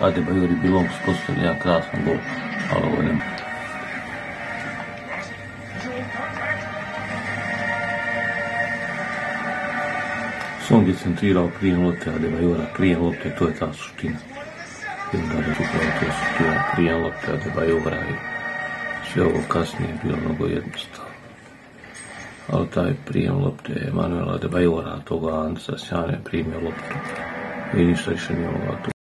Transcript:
Ajde, ba Juri Bilong spustili jedan krasan gol, ali ovo nema. Song je centrirao prijem lopte, Adeba Jura prijem lopte, to je ta suština. I onda je upravo to suština prijem lopte, Adeba Jura i sve ovo kasnije je bilo mnogo jednostavno. Ali taj prijem lopte je Manuela Adeba Jura, toga Anca Sjane primio loptu i ništa više nije mogao